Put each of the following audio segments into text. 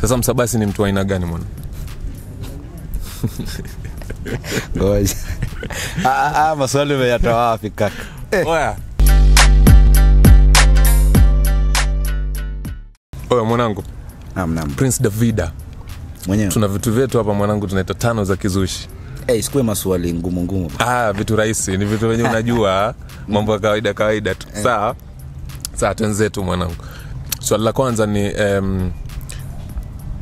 Sasa Msabasi ni mtu wa aina gani mwana? ngoja Ah, ah, ah, maswali umeyatoa wapi kaka Oya. Oya mwanangu, Naam, naam. Prince Davida, mwenyewe tuna vitu vyetu hapa mwanangu, tunaita tano za kizushi. hey, sikuwe maswali ngumu ngumu Ah, vitu rahisi, ni vitu venye unajua mambo ya kawaida kawaida tu. saa sawa, twenzetu mwanangu. Swali la kwanza ni um,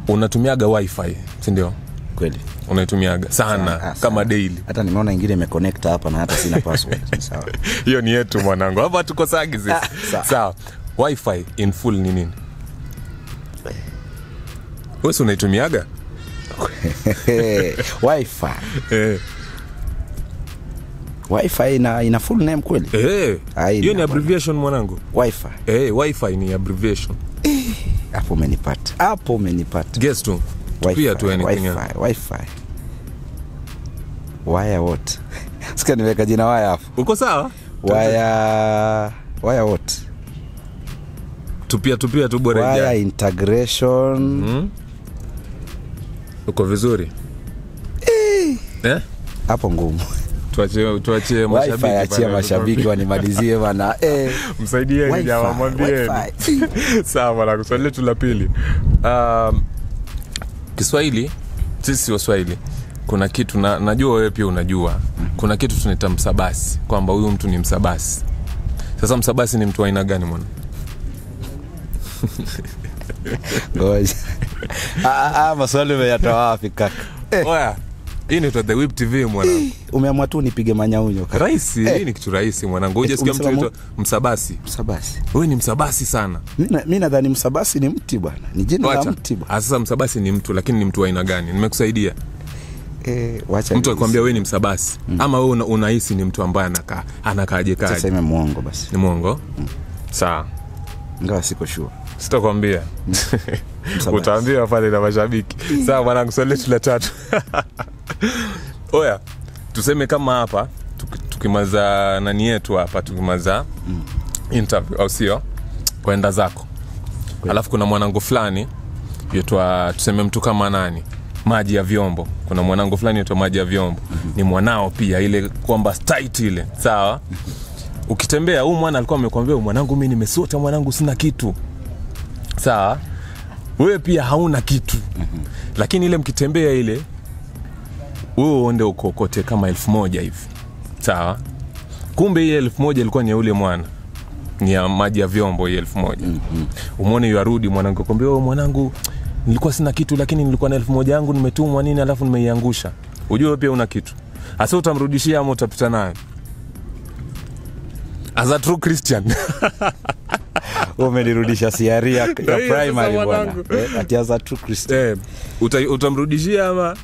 unatumiaga wifi sindio? kweli Unaitumiaga sana Sana, ah, kama daily. hata nimeona ingine imeconnect hapa na hata sina password sawa Hiyo ni yetu mwanangu, hapa tukosagi sisi. Ah, sawa. Wifi in full ni nini? Wewe unaitumiaga? wifi Eh. wifi ina, ina full name kweli Eh. hey. Hiyo ni abbreviation mwanangu. wifi Eh, wifi ni abbreviation. Hapo umenipata hapo umenipata Guess tu. Tupia tu anything else. wifi wifi waya wot sikia nimeweka jina waya hapo Uko sawa? waya waya wot Tupia tupia tu bora waya integration mm -hmm. Uko vizuri? Eh? hapo ngumu Tuachie tuachie mashabiki. achia mashabiki wanimalizie bana. Eh, Msaidieni jamaa. Sawa mwanangu, swali letu la pili. Um, Kiswahili sisi Waswahili kuna kitu na, najua wewe pia unajua. Kuna kitu tunaita msabasi kwamba huyu mtu ni msabasi. Sasa msabasi ni mtu wa aina gani mwana? Ngoja. Ah, ah, ah, maswali umeyatoa wapi kaka? Eh, oya hii ni the whip tv mwanangu. Umeamua tu nipige manyaunyo rahisi hii ni kitu rahisi mwanangu. Hujasikia mtu umesema anaitwa msabasi. Msabasi. Wewe ni msabasi sana. Mi nadhani msabasi ni mti bwana. Ni jina la mti bwana. Ah, sasa msabasi ni mtu lakini ni mtu wa aina gani? Nimekusaidia. Eh, wacha mtu akwambia we wewe ni msabasi. Mm. ama wewe una- unahisi ni mtu ambaye anakaa anakaaje sasa kaje? ime mwongo basi. Ni mwongo? Sawa. Ngawa siko shua sitakwambia. Utaambia pale na mashabiki. Sawa mwanangu swali letu la tatu oya tuseme kama hapa tuki- tukimaza nani yetu hapa tukimaza interview au sio? Kwenda zako. Alafu kuna mwanangu fulani yetwa tuseme mtu kama nani maji ya vyombo. Kuna mwanangu fulani yetwa maji ya vyombo. Mm-hmm. ni mwanao pia ile kwamba ile sawa? Ukitembea huu mwana alikuwa amekwambia mwanangu mi nimesota mwanangu sina kitu. Sawa? Wewe pia hauna kitu. Mm-hmm. lakini ile mkitembea ile wewe uende ukokote kama elfu moja hivi. Sawa? Kumbe ile elfu moja ilikuwa ni ya ule mwana. Ni ya maji ya vyombo hii elfu moja. Umwone yarudi mwanangu akwambia "Oh, mwanangu nilikuwa sina kitu lakini nilikuwa na elfu moja yangu nimetumwa nini alafu nimeiangusha. Ujue pia una kitu. Hasa utamrudishia ama utapita nayo? As a true christian. Umenirudisha siaria ya, primary bwana. eh, ati as a true Christian. eh, utamrudishia ama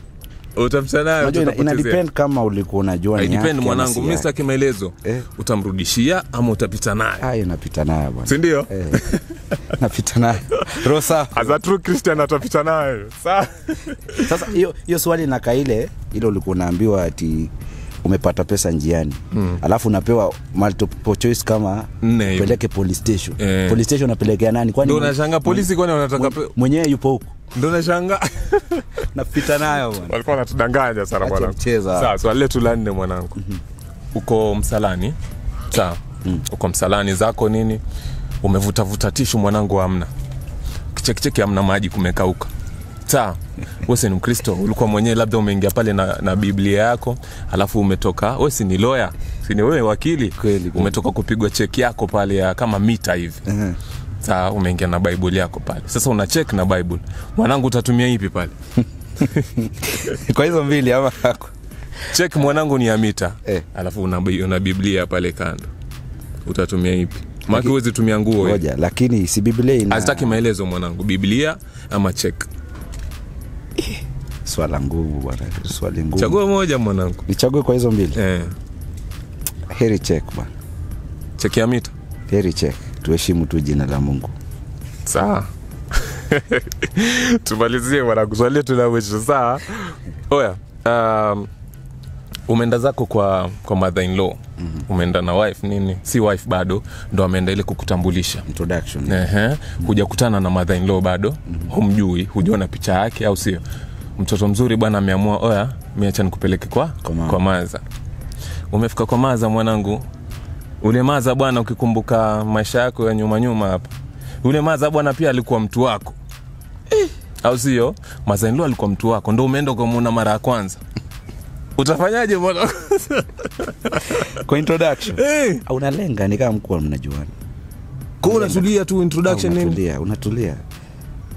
utapita ina, ina depend kama ulikuwa unajua ni yake mwanangu sitaki maelezo. Eh. utamrudishia ama utapita napita nayo bwana. Sindio eh, napita rosa safi. As a true christian atapita sasa hiyo hiyo swali nakaa ile ile ulikuwa unaambiwa ati umepata pesa njiani. Mm. alafu unapewa multiple choice kama peleke police station. Eh. police station unapelekea nani? Kwani polisi kwani wanataka mwenyewe yupo huko? Ndo nashanga napita nayo bwana. Walikuwa wanatudanganya sana sawa swali letu la nne mwanangu. Uko msalani? Sawa. Uko msalani zako nini? Umevutavuta tishu mwanangu amna kichekicheki amna maji kumekauka. Sawa. Ni mkristo? Ulikuwa mwenyewe labda umeingia pale na, na biblia yako alafu umetoka. Wesi ni wewe wakili? Kweli, umetoka kupigwa cheki yako pale ya kama mita hivi. Mhm. saa umeingia na bible yako pale. Sasa una check na bible. Mwanangu utatumia ipi pale kwa hizo mbili ama chek mwanangu ni amita mita. Eh. alafu una, una biblia pale kando. Utatumia ipi? Maake huwezi tumia nguo. Moja lakini si biblia ina hazitaki maelezo mwanangu. Biblia ama chek swala nguvu bwana swali nguvu chagua moja mwanangu. Nichague kwa hizo mbili. Eh. heri chek bwana. Chek ya mita? Heri chek tuheshimu tu jina la mungu. Sawa tumalizie mwanangu swali letu la mwisho. Sawa oya um, umeenda zako kwa kwa mother in law mm-hmm. umeenda na wife nini? Si wife bado ndo ameenda ile kukutambulisha. Introduction. -hmm. hujakutana na mother in law bado? Mm-hmm. humjui? Hujaona picha yake au sio? Mtoto mzuri bwana ameamua oya miacha nikupeleke kwa, Kwa kwa maza umefika kwa maza mwanangu. Ule maza bwana ukikumbuka maisha yako ya nyuma nyuma hapa. Ule maza bwana pia alikuwa mtu wako au sio? Mazainlo alikuwa mtu wako ndo umeenda ukamwona mara ya kwanza. Utafanyaje mwanangu? Kwa introduction? Hey, Ah, unalenga ni kama mkuwa mnajuana. Kwa unatulia tu Ah, introduction nini? unatulia unatulia.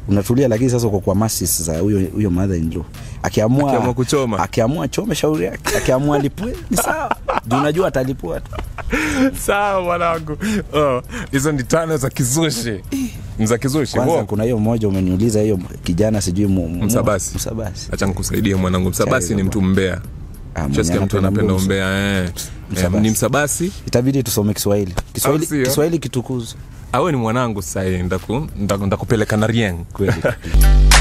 Unatulia lakini sasa uko kwa masis za huyo huyo mother in law. Akiamua Akiamua kuchoma. akiamua chome shauri yake akiamua lipue ni sawa. Juu unajua atalipua tu. Sawa mwanangu. Hizo Oh, hizo ni tano za kizushi za kizushi kwanza kuna hiyo mmoja umeniuliza hiyo kijana sijui mu, mu, Msabasi. msabasi acha nikusaidie mwanangu. Msabasi ni mtu mbea. Ah, chasikia mtu anapenda umbea eh. Eh, Msabasi. ni msabasi itabidi tusome kiswahili. Kiswahili, Au kiswahili kitukuzwe awe ni mwanangu sahii ndakupeleka na rieng kweli